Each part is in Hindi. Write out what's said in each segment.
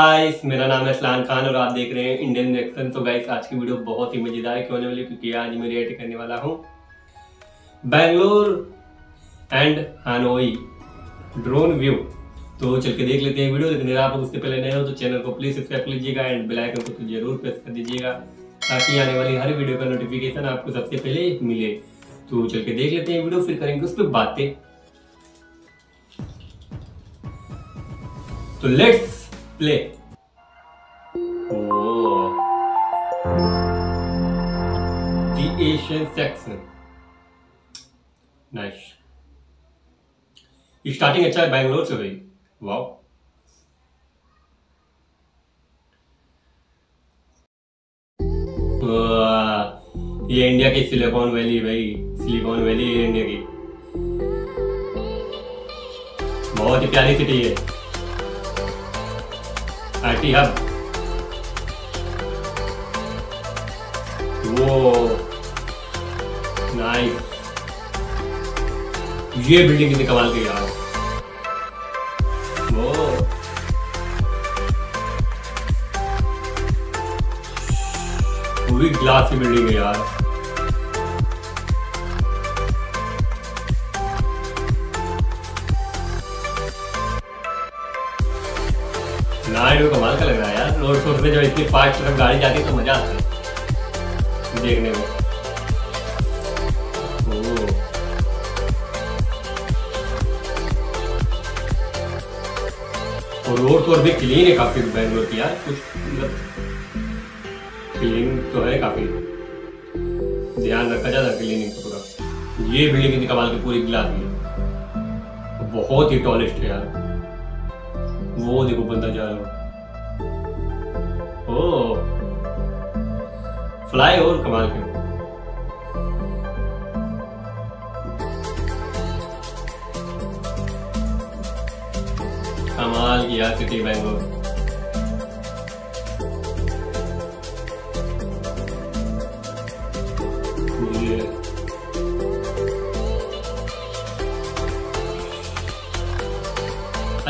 गाइस मेरा नाम है सलान खान और आप देख रहे हैं इंडियन रिएक्शन तो गाइस आज की वीडियो बहुत ही मज़ेदार है होने वाली क्योंकि आज मैं रिएक्ट करने वाला हूँ। Bangalore and Hanoi drone view तो चल के देख लेते हैं वीडियो लेकिन आप उससे पहले नए हो तो चैनल को प्लीज़ सब्सक्राइब कर लीजिएगा एंड बेल आइकन को तो ज़रूर प्रेस कर दीजिएगा, ताकि आने वाली हर वीडियो का नोटिफिकेशन आपको सबसे पहले मिले। तो चल के देख लेते हैं वीडियो फिर करेंगे उस पर बातें। तो let's play The Asian section. Nice. Starting अच्छा है बैंगलोर से भाई वाओ ये इंडिया की सिलिकॉन वैली भाई। सिलिकॉन वैली है इंडिया की। बहुत ही प्यारी सिटी है। IT hub. वो नाइस ये बिल्डिंग कितनी कमाल की यार। वो। पूरी ग्लास की बिल्डिंग है यार। नाइट में कमाल का लग रहा है यार। रोड शोड पे जब इतनी फास्ट तरफ़ गाड़ी जाती है तो मज़ा आता है। देखने में। और रोड तो भी क्लीन है काफ़ी बैंगलोर की यार कुछ मतलब क्लीन तो है काफ़ी। ध्यान रखा जाता क्लीनिंग का पूरा। ये बिल्डिंग कमाल की पूरी ग्लास की बहुत ही टॉलेस्ट है यार। वो देखो बंदा जा रहा ओ। फ्लाई और कमाल के। कमाल की यार सिटी बैंगलोर।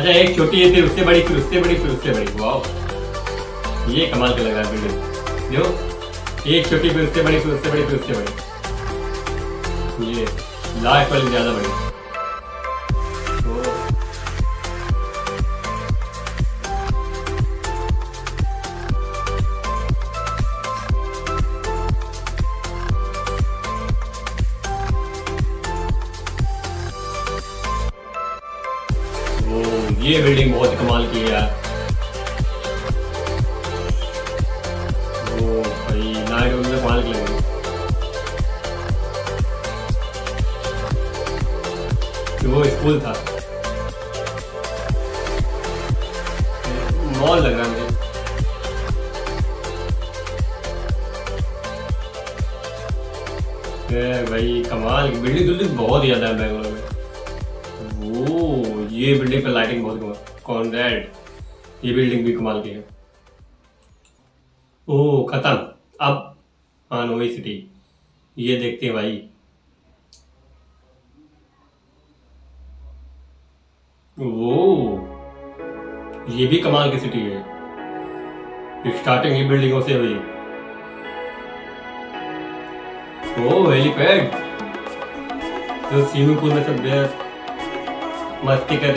अच्छा एक छोटी है, फिर उससे बड़ी, फिर उससे बड़ी, फिर उससे बड़ी। वाह ये कमाल का लग रहा है बिल्डिंग जो एक छोटी, फिर उससे बड़ी, फिर उससे बड़ी, फिर उससे बड़ी। ये लाइफ वाली ज़्यादा बड़ी। ये बिल्डिंग बहुत कमाल की है वो भाई वो स्कूल था। मॉल लग रहा मुझे। भाई, कमाल। बिल्डिंग बिल्डिंग बहुत ज़्यादा है बैंगलोर में। ये बिल्डिंग पे लाइटिंग बहुत कॉन्रेड ये बिल्डिंग भी कमाल की है। ओ, खत्म। अब हानोई सिटी ये देखते हैं भाई। वो, ये भी कमाल की सिटी है। स्टार्टिंग ही बिल्डिंगों से हुई। ओ, हेलीपैड। तो स्विमिंग पूल में सब गए। मस्ती कर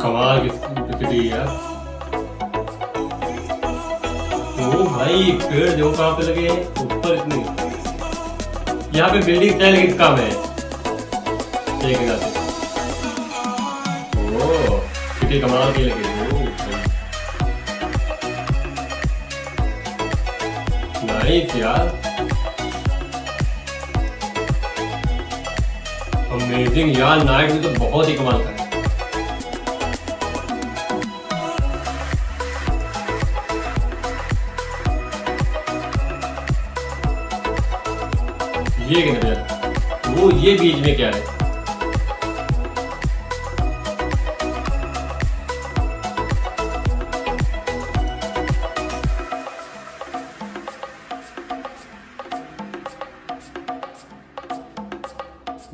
कमाल यार। ओ भाई, पेड़ जो कहाँ पे लगे ऊपर इतनी। यहाँ पे बिल्डिंग लेकिन कम है। से कमाल की लगी। नाइस यार। अमेजिंग यार नाइट भी तो बहुत ही कमाल था। ये वो ये बीच में क्या है?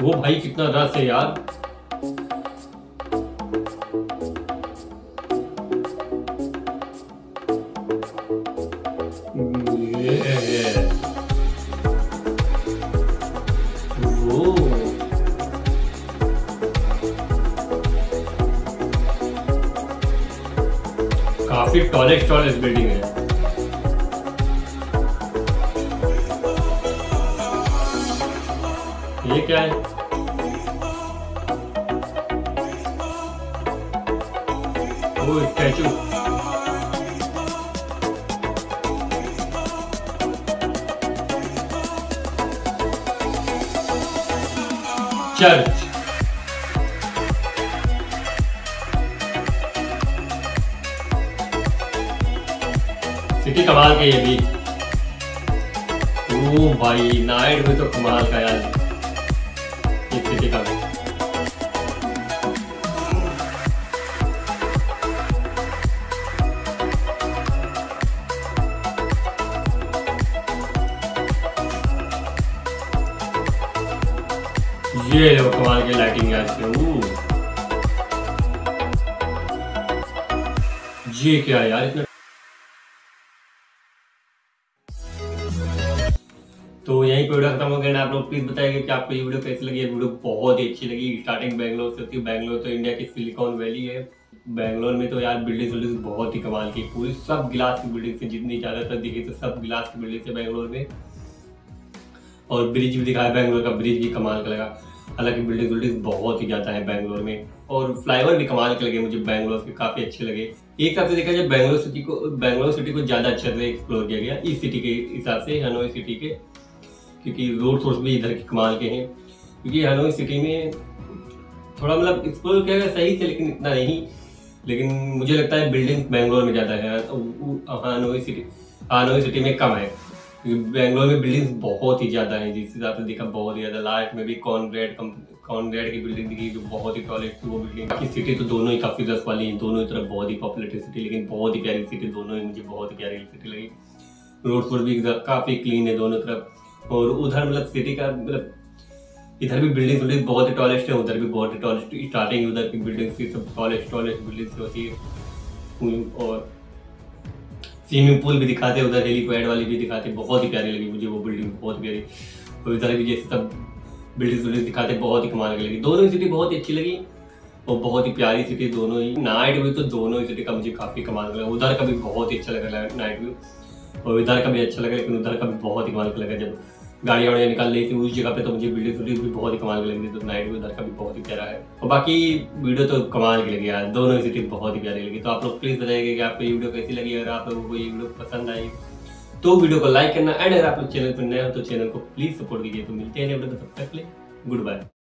वो भाई कितना रस है यार। काफ़ी टॉलेस्ट टॉलेस्ट बिल्डिंग है। ये क्या है स्टैचू चर्च सिटी कमाल के ये भी। ओ भाई नाइट में तो कमाल का यार। ये लो कमाल की लाइटिंग यार से ये क्या यार इतना तो यही पे वीडियो खत्म हो गया आप लोग प्लीज़ बताइए कि आपको ये वीडियो कैसी लगी? वीडियो बहुत ही अच्छी लगी। स्टार्टिंग बैंगलोर से थी। बैंगलोर तो इंडिया की सिलिकॉन वैली है। बैंगलोर में तो यार बिल्डिंग विल्डिंग बहुत ही कमाल की पूरी सब गिलास की बिल्डिंग से जितनी ज़्यादातर दिखी तो सब गिलास की बिल्डिंग से बैंगलोर में। और ब्रिज भी दिखाया बैंगलोर का ब्रिज भी कमाल का लगा। हालाँकि बिल्डिंग बिल्डिंग बहुत ही ज़्यादा है बैंगलोर में। और फ्लाईओवर भी कमाल के लगे। मुझे बैंगलोर के काफ़ी अच्छे लगे। एक हिसाब से देखा जाए बैंगलोर सिटी को बैंगलोर सिटी को ज़्यादा अच्छे से एक्सप्लोर किया गया। इस सिटी के हिसाब से हनोई सिटी के। क्योंकि रोड सोर्स भी इधर के कमाल के हैं। क्योंकि हनोई सिटी में थोड़ा मतलब एक्सप्लोर किया गया सही से, लेकिन इतना नहीं। लेकिन मुझे लगता है बिल्डिंग बैंगलोर में ज़्यादा है तो हनोई सिटी हनोई सिटी में कम है। क्योंकि बैंगलोर में बिल्डिंग्स बहुत ही ज़्यादा है, जिस हिसाब से देखा बहुत ही ज़्यादा। लास्ट में भी कॉनरेड कॉनरेड की बिल्डिंग दिखी, जो बहुत ही टॉयलेट थी वो बिल्डिंग बाकी सिटी तो दोनों ही काफ़ी दस वाली हैं, दोनों ही तरफ़ बहुत ही पॉपुलेटेड सिटी लेकिन बहुत ही प्यारी सिटी दोनों ही मुझे बहुत ही प्यारी सिटी लगी। रोड पर भी काफ़ी क्लीन है दोनों तरफ़। और उधर मतलब सिटी का मतलब इधर भी बिल्डिंग बिल्डिंग बहुत ही टॉलेस्ट है, उधर भी बहुत ही टॉलेस्ट स्टार्टिंग उधर की बिल्डिंग से सब टॉलेस्ट टॉलेस्ट बिल्डिंग से होती है और स्विमिंग पूल भी दिखाते उधर हेलीपैड वाली भी दिखाते बहुत ही प्यारी लगी मुझे वो बिल्डिंग बहुत प्यारी। और इधर भी जैसे सब बिल्डिंग बिल्डिंग दिखाते बहुत ही कमाल की लगी। दोनों ही सिटी बहुत ही अच्छी लगी और बहुत ही प्यारी सिटी दोनों ही। नाइट व्यू तो दोनों ही सिटी का मुझे काफ़ी कमाल लगा। उधर का भी बहुत ही अच्छा लगा नाइट व्यू और इधर का भी अच्छा लगा, लेकिन उधर का भी बहुत ही कमाल लगा जब गाड़ियाँ वाड़ियाँ निकाल ली थी, उस जगह पे तो मुझे वीडियो शूटिंग भी बहुत ही कमाल की लगी तो नाइट व्यू उधर का भी बहुत ही प्यारा है। और बाकी वीडियो तो कमाल की लगी यार, दोनों ही सिटी बहुत ही प्यारी लगी। तो आप लोग प्लीज़ बताइएगा कि आपको ये वीडियो कैसी लगी, अगर आप लोगों को ये वीडियो पसंद आई तो वीडियो को लाइक करना एंड अगर आप लोग चैनल पर नए हो तो चैनल को प्लीज़ सपोर्ट कीजिए। तो मिलते हैं गुड बाय